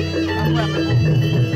unleavened.